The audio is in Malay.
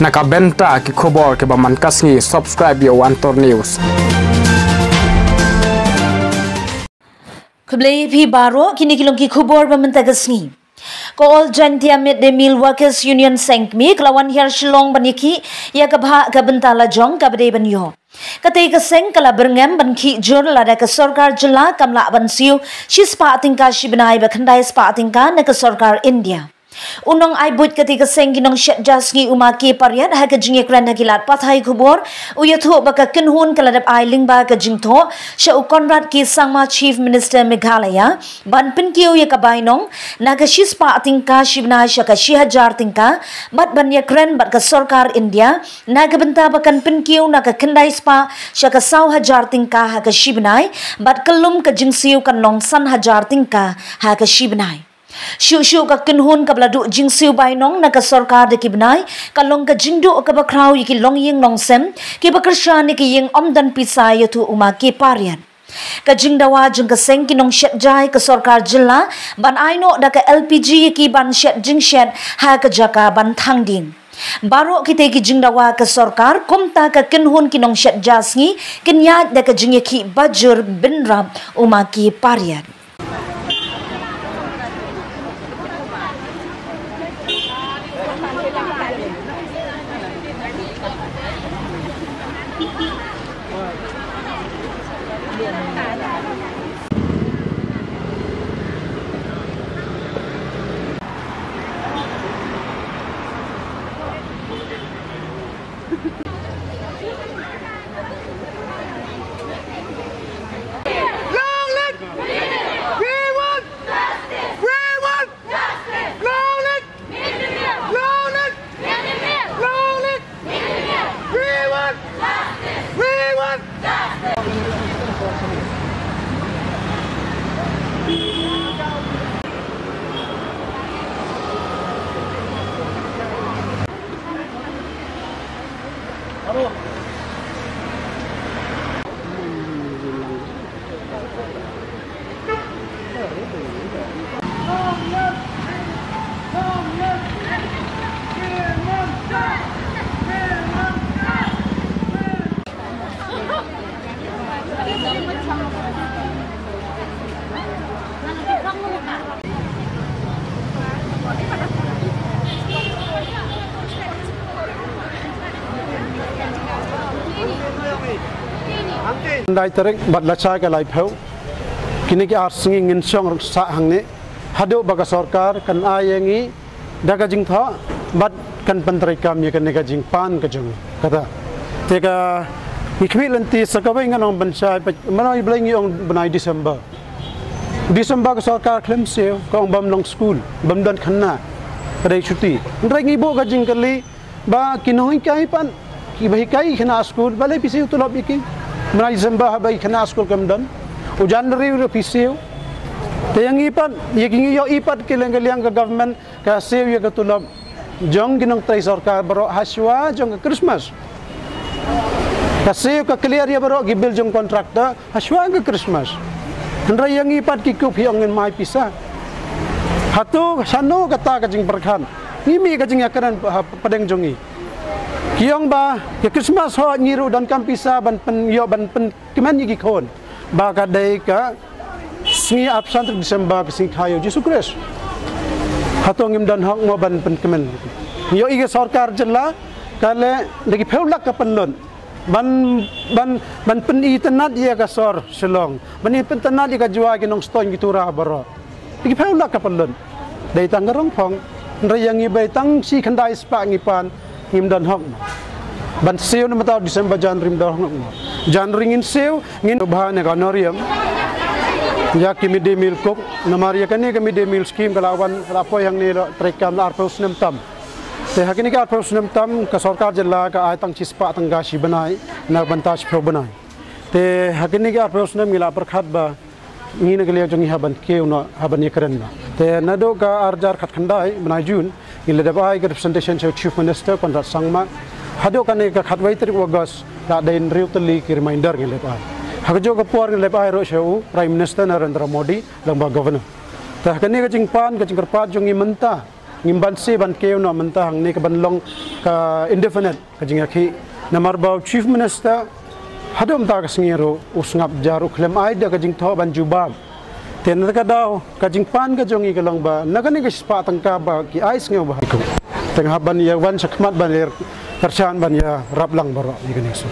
nakabenta ki khobor ke ba kasngi subscribe yo antor news. Kublai phi baro kini kilong ki khubor ba mentagasngi ko all jantia mid the meal workers union sank mi klawan hier shilong baniki ya ka bha ka bentala jong ka bade ban yo. Kate ka seng kala berngam ban ki jor la da ka sarkar jila kamla ban siu shi spa tingka shi banai ba khandai spa tingka na ka sarkar india Unong ay but ketika senggi nong syat jasgi umaki pariat ha ke jingye kran hagilat pathai kubor uyathu baka kenhun kaladap ay lingba ke jingtho sya u konrad ki sangma chief minister meghalaya. Ban pin ki uya ka bainong naga shispa atingka shibna sya ka shi hajar tingka bat ban ya kran bat ka sarkar india. Naga benta bakan pin ki naga kendai spa sya ka saw hajar tingka ha ka shibnai bat kelum ka jingsiu kan nong san hajar tingka ha ka shibnai Syu syu ka kinhun ka bladu jing siu bai nong na ka sarkar de kibnai ka long ka jingdu ka ba kraw yi long ying nong sem ki ba krisha ni ki ying omdan pisa tu uma ki parian. Ka jingdawa jing ka seng ki nong shet jai ka sarkar jilla ban aino da ka lpg ki ban shet jing shet ha ka jaka ban thang ding. Baru kita ki jingdawa ke sarkar kumta ka kinhun ki nong shet jasngi kinya da ka jingye ki bajur bin rab uma ki Dai terek bat lacha ka lai phau kini ki ar singi ngin song sa hang ni. Hadu baga sarkar kan ayengi daga jing tha bat kan pantrai kam ye kan ne ka jing pan ka jung. Kata te ka ikwi lenti sakawai ngan ong bansa manai blangi ong banai december. December ka sarkar klem se ka ong bam long school bam dan khanna kadai chuti. Ndrai ngi bo ka jing kali ba kinoi kai pan ki bhai kai khna school balai pisi utulop iking Menai sembah bayi kena sekolah kemudian Ujan dari pisiu Tapi yang ipat Yang ingin yo ipat kilang-kilang ke government Kasih ya ke tulap Jong ginang tay sarkar baro haswa jong ke Christmas. Kasih ke clear ya baro gibil jong kontrakta haswa ke Christmas. Hendra yang ipat kikup yang ingin mai pisah Hatu sano kata kajing berkhan Ngimi kajing akaran padang jongi Kiong ba ke Christmas ho nyiru dan kampisa ban pen yo ban pen keman yigi kon ba ka dai ka singi absent Desember ke sing kayo Jesu Kristus hatong dan hak mo ban pen keman yo ige sarkar jella kale lagi peulak ka penlon ban ban ban pen i tenat ya ka sor selong ban i pen tenat ya ka jua ki nong tura baro lagi peulak ka penlon dai tangarong phong. Rayang i tang si khandai spa ngipan ngim dan hok ban seo na mataw December jan rim dan hok jan ringin seo ngin bahan ne kanorium ya kimi de mil kok na maria kani kami de mil scheme kalawan lapo yang ni trekam lar pos nem tam. Te hakini ka pos nem tam ka sarkar jilla ka ai tang chispa tang ga banai na bantas pro banai te hakini ka pos nem mila perkhat ba ni ne gele jong ha ban ke no ha ban ye karen na te na do ka arjar khat khandai banai jun ila da bai ga representation cho chief minister kon rat sangma hado kan ka khatwai tri august da den riu tali ki reminder ngile bai hagjo ka por ngile bai ro shau prime minister narendra modi lamba governor. Ta kan ni ga jing pan ga jing karpat jong imanta ngimban se ban keu no manta hang ne ka ban ka indefinite ka jing yakhi namar ba chief minister hadom ta ka sngiro usngap jaru klem ai da ka jing tho ban jubab ten ka daw ka jing pan ka jongi ka long ba? Nagani ka spa tang ka ba? Ki ai sngeu ba? Ko teng haban ya wan sakmat ban ler karshan ban ya rap lang baro ni ka so